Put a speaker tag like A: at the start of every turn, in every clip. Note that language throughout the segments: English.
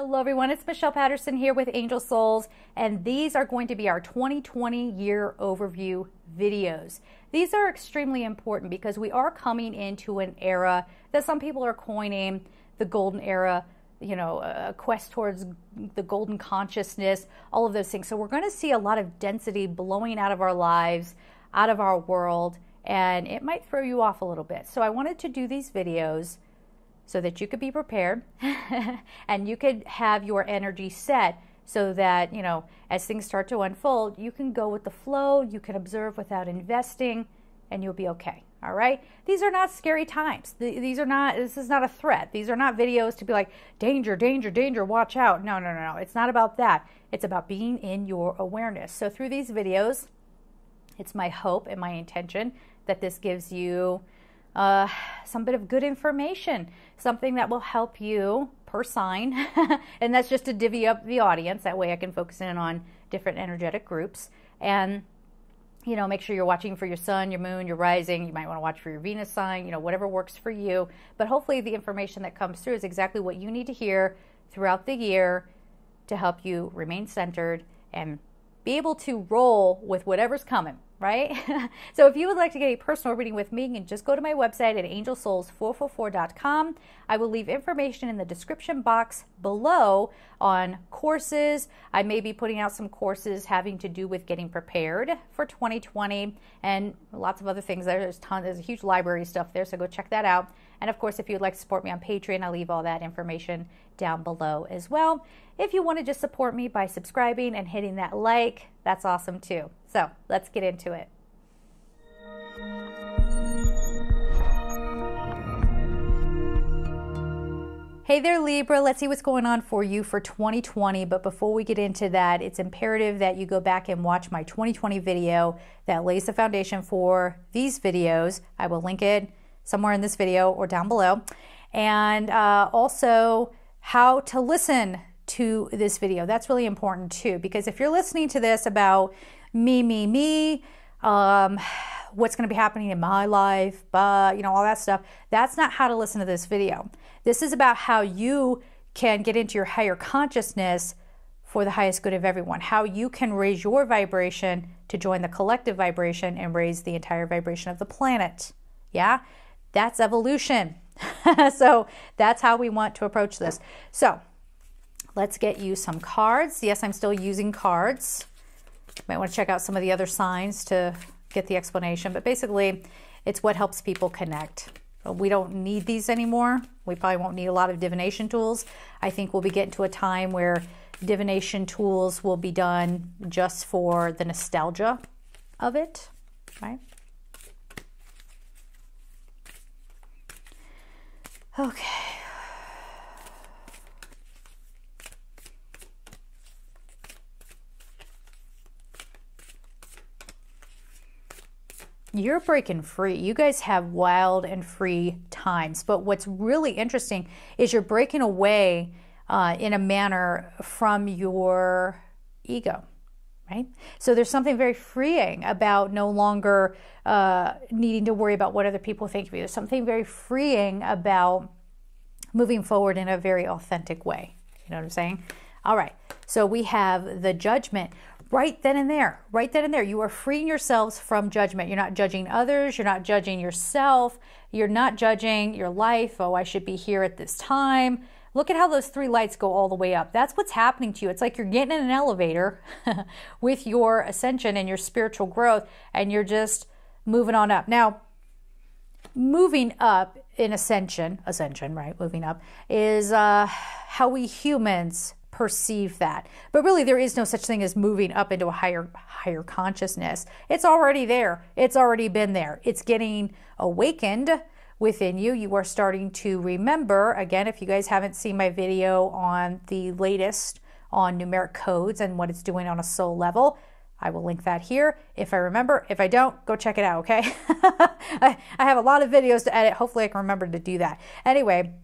A: Hello, everyone. It's Michelle Patterson here with Angel Souls, and these are going to be our 2020 year overview videos. These are extremely important because we are coming into an era that some people are coining the golden era, you know, a quest towards the golden consciousness, all of those things. So, we're going to see a lot of density blowing out of our lives, out of our world, and it might throw you off a little bit. So, I wanted to do these videos so that you could be prepared and you could have your energy set so that, you know, as things start to unfold, you can go with the flow, you can observe without investing, and you'll be okay. All right? These are not scary times. These are not, this is not a threat. These are not videos to be like, danger, danger, danger, watch out. No, no, no, no. It's not about that. It's about being in your awareness. So through these videos, it's my hope and my intention that this gives you uh, some bit of good information, something that will help you per sign. and that's just to divvy up the audience. That way I can focus in on different energetic groups. And, you know, make sure you're watching for your sun, your moon, your rising. You might want to watch for your Venus sign, you know, whatever works for you. But hopefully the information that comes through is exactly what you need to hear throughout the year to help you remain centered and be able to roll with whatever's coming right? so if you would like to get a personal reading with me, you can just go to my website at angelsouls444.com. I will leave information in the description box below on courses. I may be putting out some courses having to do with getting prepared for 2020 and lots of other things. There's tons, there's a huge library stuff there, so go check that out. And of course, if you'd like to support me on Patreon, I'll leave all that information down below as well. If you want to just support me by subscribing and hitting that like, that's awesome too. So let's get into it. Hey there, Libra. Let's see what's going on for you for 2020. But before we get into that, it's imperative that you go back and watch my 2020 video that lays the foundation for these videos. I will link it somewhere in this video or down below. And uh, also, how to listen to this video. That's really important too, because if you're listening to this about me, me, me, um, what's going to be happening in my life, but you know, all that stuff, that's not how to listen to this video. This is about how you can get into your higher consciousness for the highest good of everyone, how you can raise your vibration to join the collective vibration and raise the entire vibration of the planet. Yeah, that's evolution. so that's how we want to approach this. So let's get you some cards. Yes, I'm still using cards. Might want to check out some of the other signs to get the explanation, but basically, it's what helps people connect. Uh, we don't need these anymore. We probably won't need a lot of divination tools. I think we'll be getting to a time where divination tools will be done just for the nostalgia of it, right? Okay. You're breaking free. You guys have wild and free times. But what's really interesting is you're breaking away uh, in a manner from your ego, right? So there's something very freeing about no longer uh, needing to worry about what other people think of you. There's something very freeing about moving forward in a very authentic way. You know what I'm saying? All right. So we have the judgment right then and there, right then and there. You are freeing yourselves from judgment. You're not judging others, you're not judging yourself, you're not judging your life. Oh, I should be here at this time. Look at how those three lights go all the way up. That's what's happening to you. It's like you're getting in an elevator with your ascension and your spiritual growth, and you're just moving on up. Now, moving up in ascension, ascension, right? Moving up is uh, how we humans perceive that. But really there is no such thing as moving up into a higher higher consciousness. It's already there. It's already been there. It's getting awakened within you. You are starting to remember. Again, if you guys haven't seen my video on the latest on numeric codes and what it's doing on a soul level, I will link that here if I remember. If I don't, go check it out, okay? I, I have a lot of videos to edit. Hopefully, I can remember to do that. Anyway,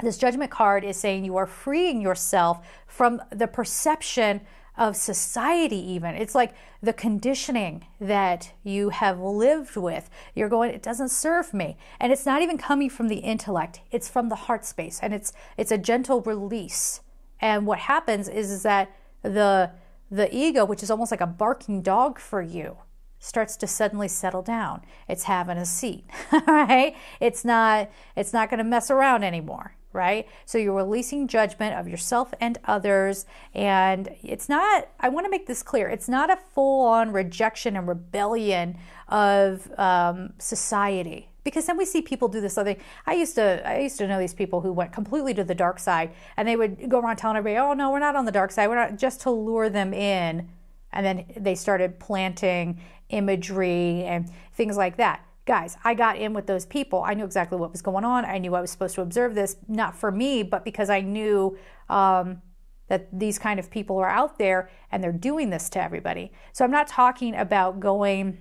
A: this judgment card is saying you are freeing yourself from the perception of society, even. It's like the conditioning that you have lived with. You're going, it doesn't serve me. And it's not even coming from the intellect, it's from the heart space. And it's it's a gentle release And what happens is, is that the the ego, which is almost like a barking dog for you, starts to suddenly settle down. It's having a seat, right? It's not it's not going to mess around anymore, right? So you're releasing judgment of yourself and others and it's not I want to make this clear. It's not a full-on rejection and rebellion of um, society because then we see people do this other thing. I used to I used to know these people who went completely to the dark side and they would go around telling everybody, "Oh no, we're not on the dark side. We're not just to lure them in." And then they started planting imagery and things like that. Guys, I got in with those people. I knew exactly what was going on. I knew I was supposed to observe this, not for me, but because I knew um, that these kind of people are out there and they're doing this to everybody. So I'm not talking about going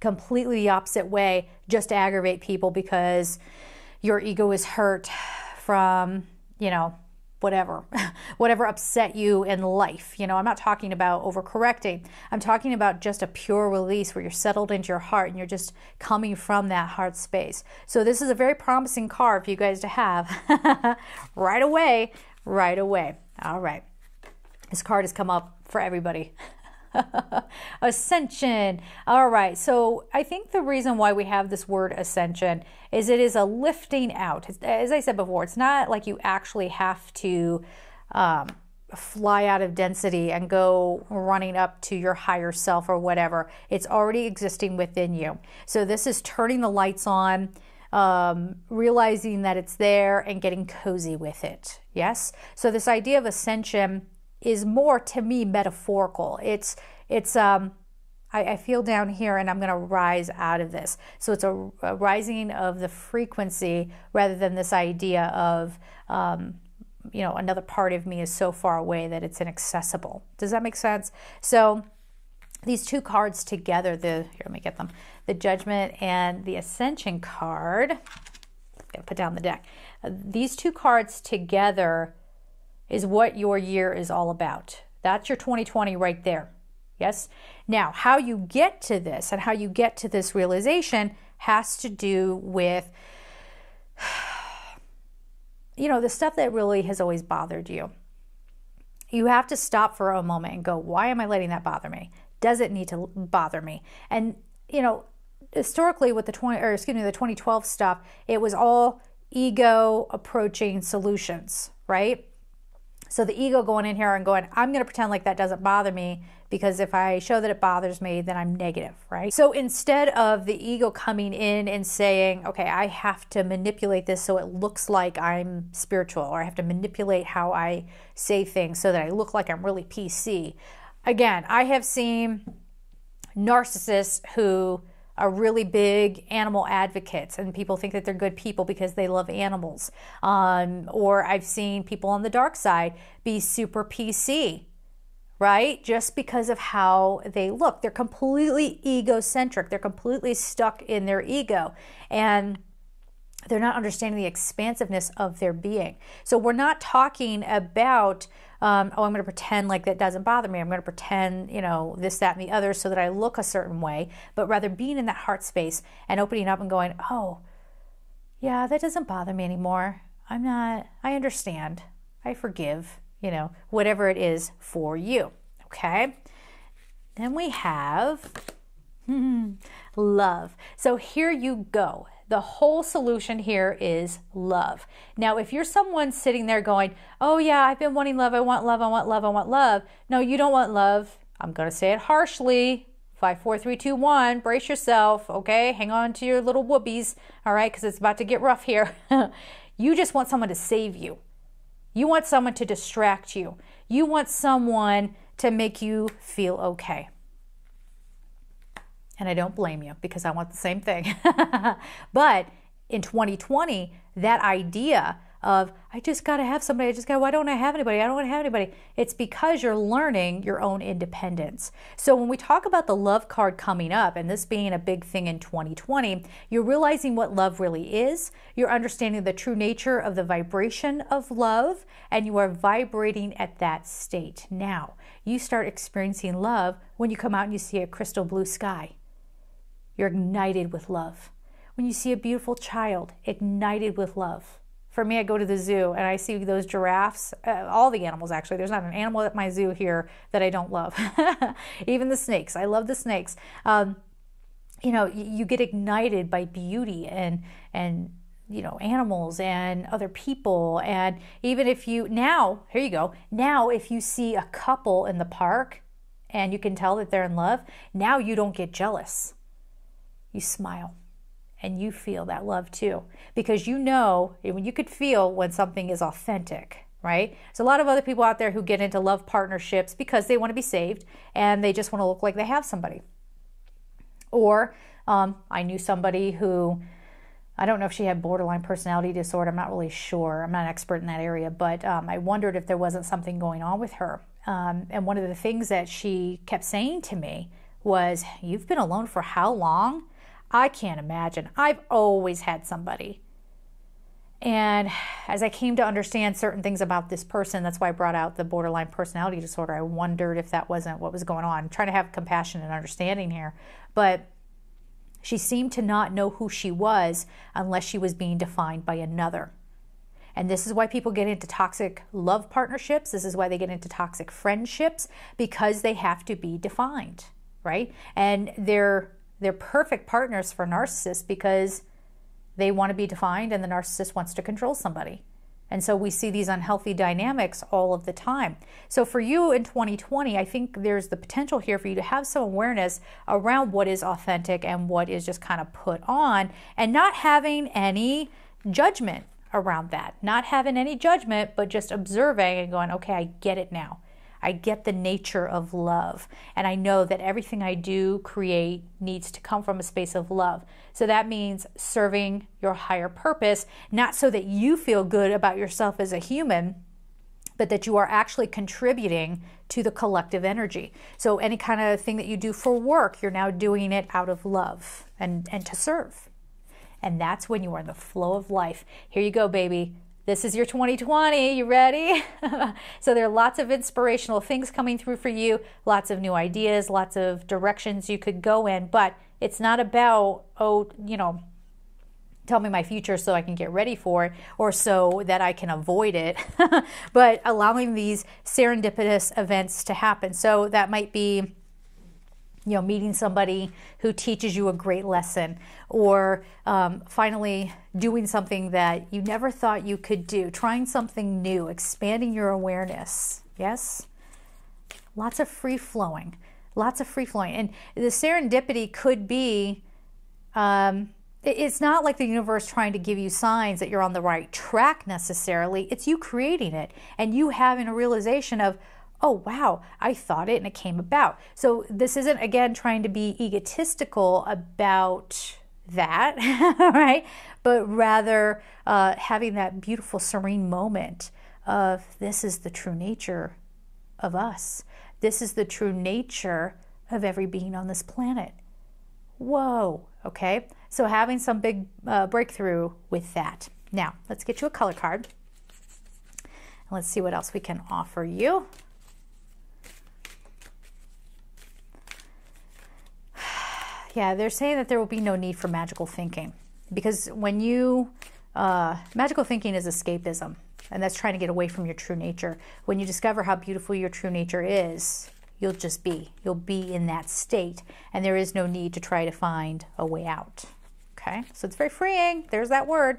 A: completely the opposite way just to aggravate people because your ego is hurt from, you know, whatever, whatever upset you in life. You know, I'm not talking about overcorrecting. I'm talking about just a pure release where you're settled into your heart and you're just coming from that heart space. So this is a very promising card for you guys to have right away, right away. All right. This card has come up for everybody. ascension. All right. So I think the reason why we have this word ascension is it is a lifting out. As I said before, it's not like you actually have to um, fly out of density and go running up to your higher self or whatever. It's already existing within you. So this is turning the lights on. Um, realizing that it's there and getting cozy with it. Yes? So, this idea of ascension is more to me metaphorical. It's it's um I, feel down here and I'm going to rise out of this. So it's a, a, rising of the frequency rather than this idea of um, you know another part of me is so far away that it's inaccessible. Does that make sense? So these two cards together, the here let me get them, the Judgment and the Ascension card. Gotta put down the deck. These two cards together is what your year is all about. That's your 2020 right there. Yes? Now, how you get to this and how you get to this realization has to do with, you know, the stuff that really has always bothered you. You have to stop for a moment and go, why am I letting that bother me? Does it need to bother me? And, you know, historically with the 20, or excuse me, the 2012 stuff, it was all ego approaching solutions, right? So the ego going in here and going, I'm going to pretend like that doesn't bother me because if I show that it bothers me, then I'm negative, right? So instead of the ego coming in and saying, okay, I have to manipulate this so it looks like I'm spiritual, or I have to manipulate how I say things so that I look like I'm really PC. Again, I have seen narcissists who are really big animal advocates, and people think that they're good people because they love animals. Um, or I've seen people on the dark side be super PC, right? Just because of how they look. They're completely egocentric, they're completely stuck in their ego. And they're not understanding the expansiveness of their being. So we're not talking about um, oh, I'm going to pretend like that doesn't bother me. I'm going to pretend, you know, this, that, and the other so that I look a certain way, but rather being in that heart space and opening up and going, oh, yeah, that doesn't bother me anymore. I'm not, I understand. I forgive, you know, whatever it is for you. Okay. Then we have hmm, love. So here you go. The whole solution here is love. Now, if you're someone sitting there going, Oh, yeah, I've been wanting love, I want love, I want love, I want love. No, you don't want love. I'm going to say it harshly. Five, four, three, two, one. Brace yourself, okay? Hang on to your little whoopies, all right? Because it's about to get rough here. you just want someone to save you. You want someone to distract you. You want someone to make you feel okay. And I don't blame you because I want the same thing. but in 2020, that idea of I just got to have somebody, I just got, why don't I have anybody? I don't want to have anybody. It's because you're learning your own independence. So when we talk about the love card coming up and this being a big thing in 2020, you're realizing what love really is. You're understanding the true nature of the vibration of love and you are vibrating at that state. Now, you start experiencing love when you come out and you see a crystal blue sky you're ignited with love. When you see a beautiful child, ignited with love for me, I go to the zoo and I see those giraffes, uh, all the animals actually. There's not an animal at my zoo here that I don't love. Even the snakes. I love the snakes. Um, you know, you get ignited by beauty and and you know animals and other people and even if you now here you go now if you see a couple in the park and you can tell that they're in love now you don't get jealous you smile and you feel that love too because you know when you could feel when something is authentic right there's a lot of other people out there who get into love partnerships because they want to be saved and they just want to look like they have somebody or um, i knew somebody who I don't know if she had borderline personality disorder. I'm not really sure. I'm not an expert in that area, but um, I wondered if there wasn't something going on with her. Um, and one of the things that she kept saying to me was, You've been alone for how long? I can't imagine. I've always had somebody. And as I came to understand certain things about this person, that's why I brought out the borderline personality disorder. I wondered if that wasn't what was going on. I'm trying to have compassion and understanding here. But she seemed to not know who she was unless she was being defined by another. And this is why people get into toxic love partnerships. This is why they get into toxic friendships because they have to be defined, right? And they're they're perfect partners for narcissists because they want to be defined and the narcissist wants to control somebody. And so we see these unhealthy dynamics all of the time. So for you in 2020, I think there's the potential here for you to have some awareness around what is authentic and what is just kind of put on and not having any judgment around that. Not having any judgment, but just observing and going, okay, I get it now. I get the nature of love. And I know that everything I do create needs to come from a space of love. So that means serving your higher purpose, not so that you feel good about yourself as a human, but that you are actually contributing to the collective energy. So any kind of thing that you do for work, you're now doing it out of love and, and to serve. And that's when you are in the flow of life. Here you go, baby. This is your 2020. You ready? so there are lots of inspirational things coming through for you, lots of new ideas, lots of directions you could go in, but it's not about, oh, you know, tell me my future so I can get ready for it or so that I can avoid it, but allowing these serendipitous events to happen. So that might be you know, meeting somebody who teaches you a great lesson, or um, finally doing something that you never thought you could do, trying something new, expanding your awareness. Yes? Lots of free flowing, lots of free flowing. And the serendipity could be um, it's not like the universe trying to give you signs that you're on the right track necessarily. It's you creating it and you having a realization of, oh, wow, I thought it and it came about. So this isn't, again, trying to be egotistical about that, right? But rather uh, having that beautiful, serene moment of this is the true nature of us. This is the true nature of every being on this planet. Whoa, okay? So having some big uh, breakthrough with that. Now, let's get you a color card. and Let's see what else we can offer you. Yeah, they're saying that there will be no need for magical thinking because when you, uh, magical thinking is escapism, and that's trying to get away from your true nature. When you discover how beautiful your true nature is, you'll just be. You'll be in that state, and there is no need to try to find a way out. Okay, so it's very freeing. There's that word.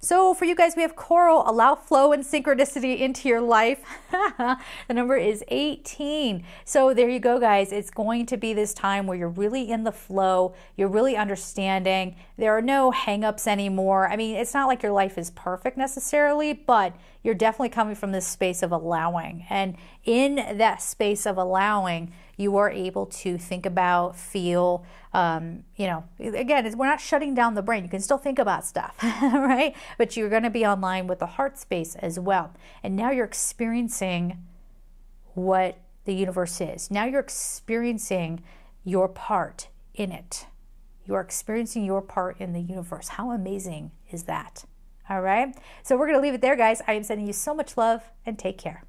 A: So for you guys, we have coral, allow flow and synchronicity into your life. the number is 18. So there you go, guys. It's going to be this time where you're really in the flow. You're really understanding. There are no hangups anymore. I mean, it's not like your life is perfect necessarily, but you're definitely coming from this space of allowing. And in that space of allowing, you are able to think about, feel, um, you know, again, we're not shutting down the brain. You can still think about stuff, right? But you're going to be online with the heart space as well. And now you're experiencing what the universe is. Now you're experiencing your part in it. You are experiencing your part in the universe. How amazing is that? All right. So we're going to leave it there, guys. I am sending you so much love and take care.